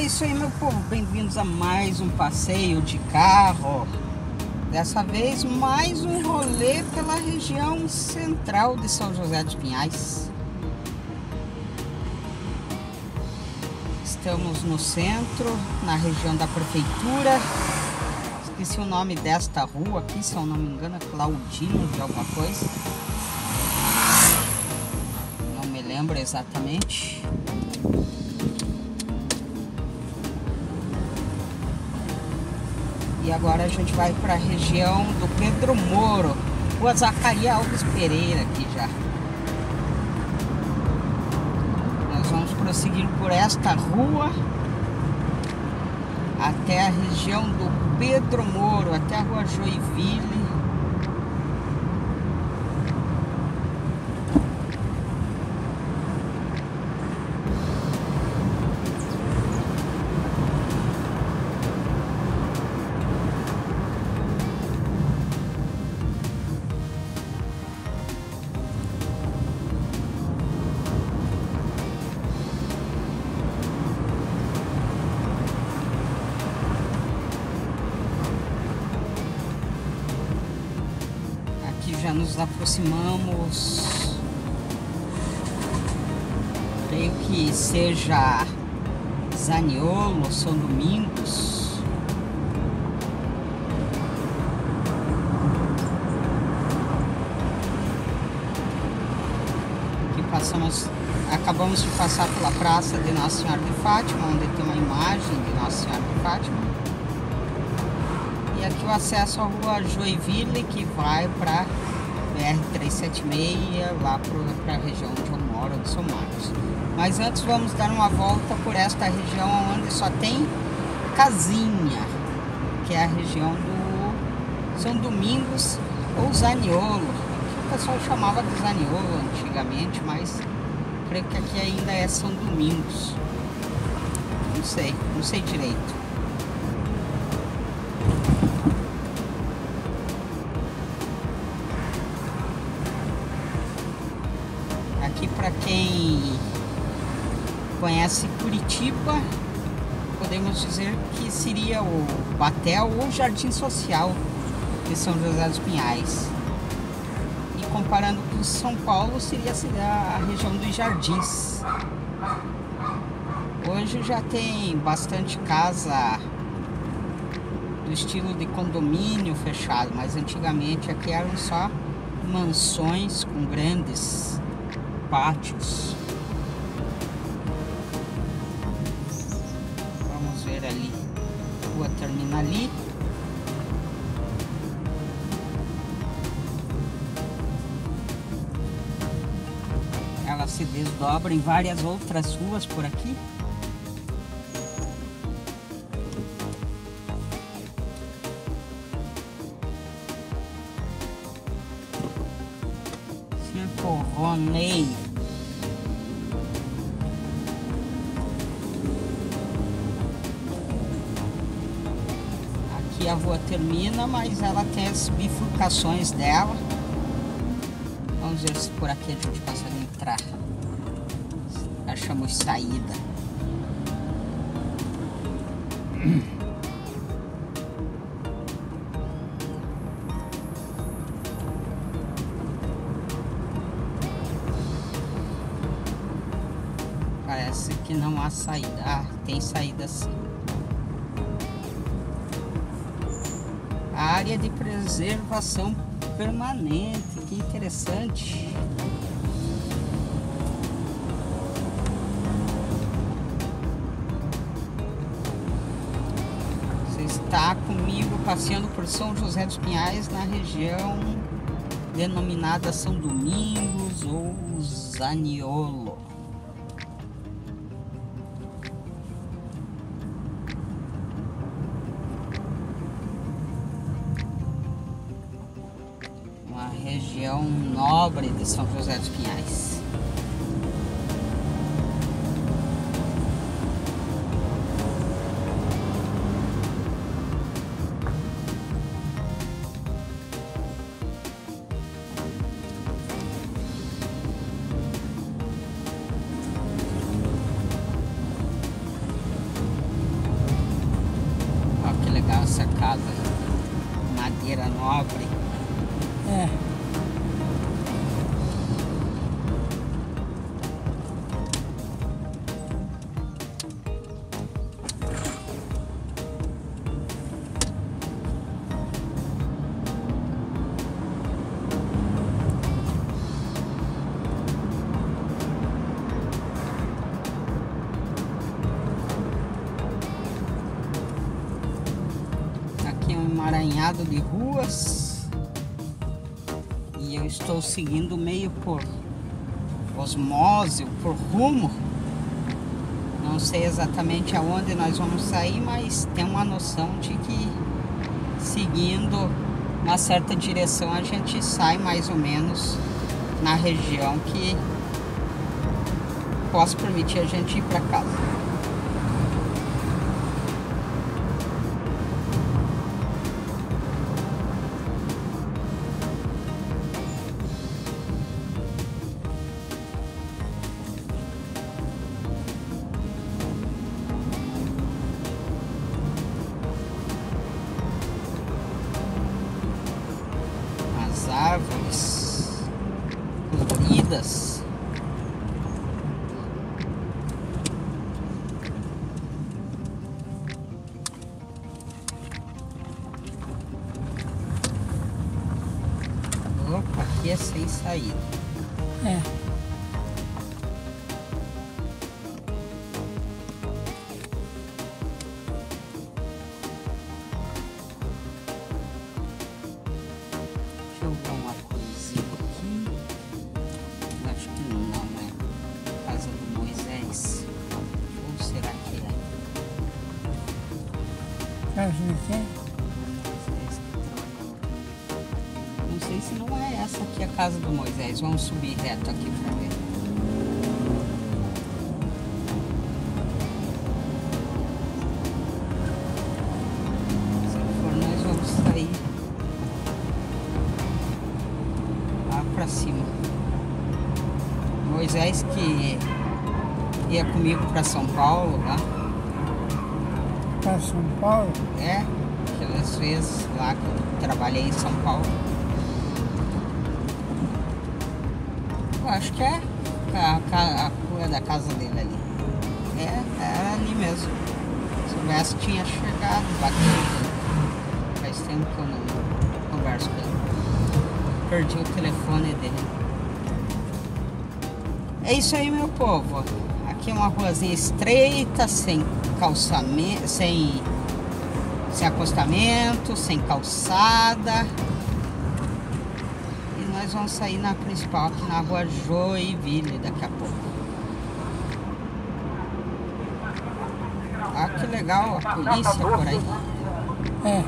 É isso aí, meu povo. Bem-vindos a mais um passeio de carro. Dessa vez, mais um rolê pela região central de São José dos Pinhais. Estamos no centro, na região da prefeitura. Esqueci o nome desta rua aqui, se eu não me engano, é Claudino de alguma coisa. Não me lembro exatamente. Agora a gente vai para a região do Pedro Moro, Rua Zacaria Alves Pereira aqui já. Nós vamos prosseguir por esta rua até a região do Pedro Moro, até a Rua Joinville já nos aproximamos. Creio que seja Zaniolo, São Domingos. Passamos, acabamos de passar pela praça de Nossa Senhora de Fátima, onde tem uma imagem de Nossa Senhora de Fátima. E aqui o acesso à rua Joinville que vai para BR-376 lá para a região onde eu moro, de São Marcos. Mas antes vamos dar uma volta por esta região onde só tem casinha, que é a região do São Domingos ou Zaniolo. O pessoal chamava de Zaniolo antigamente, mas creio que aqui ainda é São Domingos. Não sei, não sei direito. Conhece Curitiba, podemos dizer que seria o Batel ou Jardim Social de São José dos Pinhais. E comparando com São Paulo, seria a região dos Jardins. Hoje já tem bastante casa do estilo de condomínio fechado, mas antigamente aqui eram só mansões com grandes pátios. Ali. Ela se desdobra em várias outras ruas por aqui. Ronei. Aqui a rua termina, mas ela tem as bifurcações dela. Vamos ver se por aqui a gente consegue entrar. Achamos saída. Parece que não há saída. Ah, tem saída sim. Área de preservação permanente. Que interessante. Você está comigo passeando por São José dos Pinhais na região denominada São Domingos ou Zaniolo. Região nobre de São José dos Pinhais. De ruas. E eu estou seguindo meio por osmose, por rumo. Não sei exatamente aonde nós vamos sair, mas tem uma noção de que seguindo uma certa direção a gente sai mais ou menos na região que possa permitir a gente ir para casa. É essa aqui a casa do Moisés. Vamos subir reto aqui pra ver. Se for, nós vamos sair lá pra cima. Moisés que ia comigo pra São Paulo lá. Para São Paulo? É, aquelas vezes lá que eu trabalhei em São Paulo. Acho que é a, a, a rua da casa dele ali. É, era ali mesmo. Se soubesse tinha chegado, batido. Faz tempo que eu não converso com ele. Perdi o telefone dele. É isso aí, meu povo. Aqui é uma ruazinha estreita, sem calçamento, sem, sem acostamento, sem calçada. Nós vamos sair na principal, aqui na rua Joinville, daqui a pouco. Ah, que legal, a polícia por aí. É.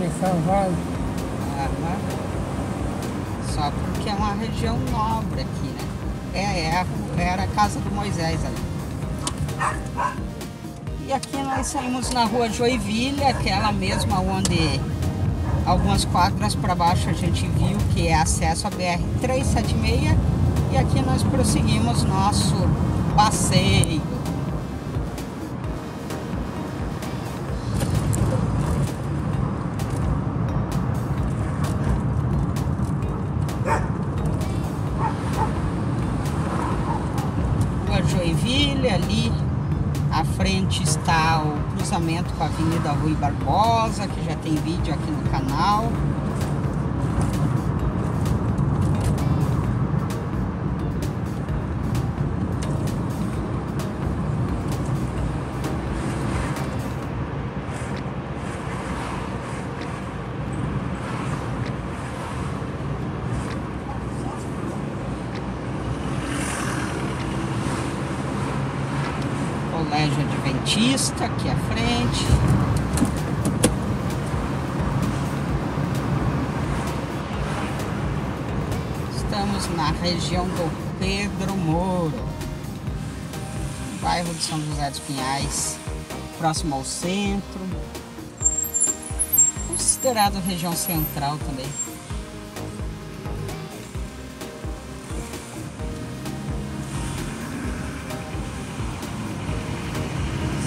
De cavalo. Aham. Só porque é uma região nobre aqui, né? É, é a- era a casa do Moisés ali. E aqui nós saímos na rua Joinville, aquela mesma onde algumas quadras para baixo a gente viu que é acesso à BR-376. E aqui nós prosseguimos nosso passeio. Com a Avenida Rui Barbosa, que já tem vídeo aqui no canal. Adventista aqui à frente. Estamos na região do Pedro Moro, bairro de São José dos Pinhais, próximo ao centro. Considerado região central também.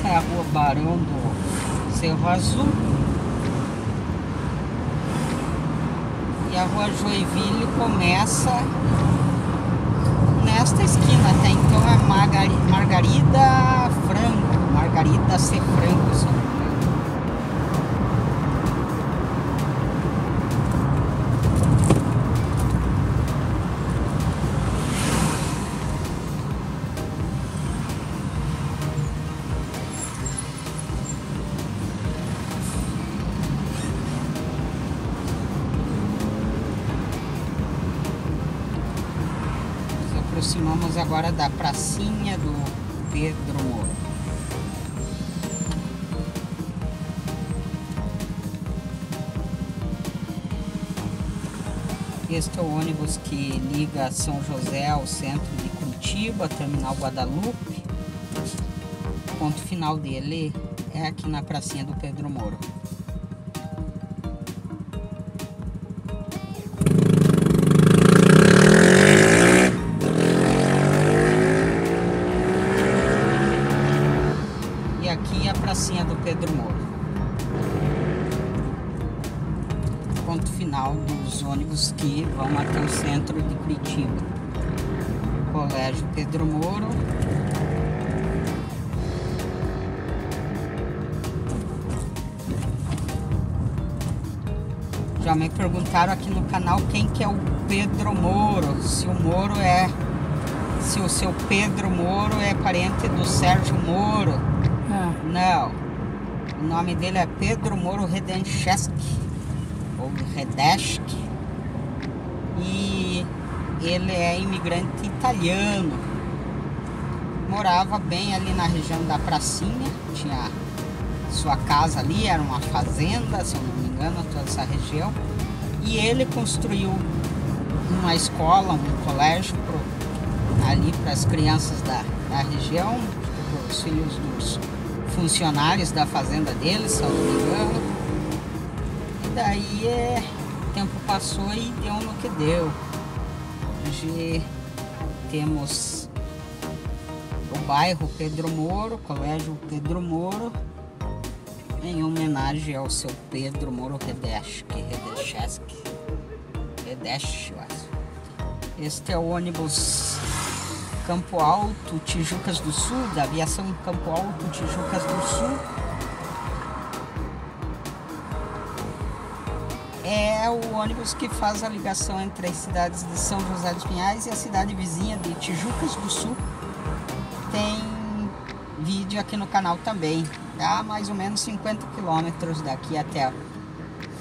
Essa Rua Barão do Cerro Azul. E a Rua Joinville começa nesta esquina. Até então é Margarida Franco, Margarida C. Franco. Aproximamos agora da pracinha do Pedro Moro. Este é o ônibus que liga São José ao centro de Curitiba, terminal Guadalupe. O ponto final dele é aqui na pracinha do Pedro Moro. Vão até o centro de Curitiba. Colégio Pedro Moro. Já me perguntaram aqui no canal quem que é o Pedro Moro. Se o Moro é. Se o seu Pedro Moro é parente do Sérgio Moro. Ah. Não. O nome dele é Pedro Moro Redencheski, ou Redeschi. E ele é imigrante italiano. Morava bem ali na região da Pracinha, tinha sua casa ali, era uma fazenda, se eu não me engano, toda essa região. E ele construiu uma escola, um colégio pro, ali para as crianças da, da região, os filhos dos funcionários da fazenda deles, se eu não me engano. E daí é, tempo passou e deu no que deu. Hoje temos o bairro Pedro Moro, Colégio Pedro Moro, em homenagem ao seu Pedro Moro Redeschke, Redescheski, Redesch, eu acho. Este é o ônibus Campo Alto, Tijucas do Sul, da aviação Campo Alto, Tijucas do Sul. É o ônibus que faz a ligação entre as cidades de São José dos Pinhais e a cidade vizinha de Tijucas do Sul. Tem vídeo aqui no canal também. Dá mais ou menos 50 quilômetros daqui até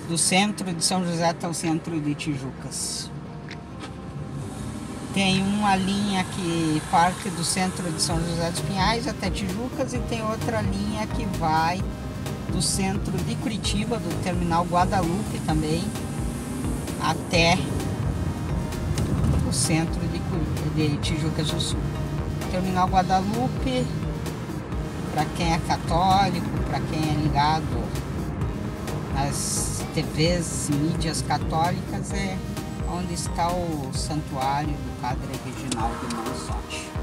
do centro de São José até o centro de Tijucas. Tem uma linha que parte do centro de São José dos Pinhais até Tijucas e tem outra linha que vai do centro de Curitiba, do terminal Guadalupe também, até o centro de, de Tijucas do Sul. Terminal Guadalupe, para quem é católico, para quem é ligado às TVs, mídias católicas, é onde está o santuário do Padre Reginaldo Mansotti.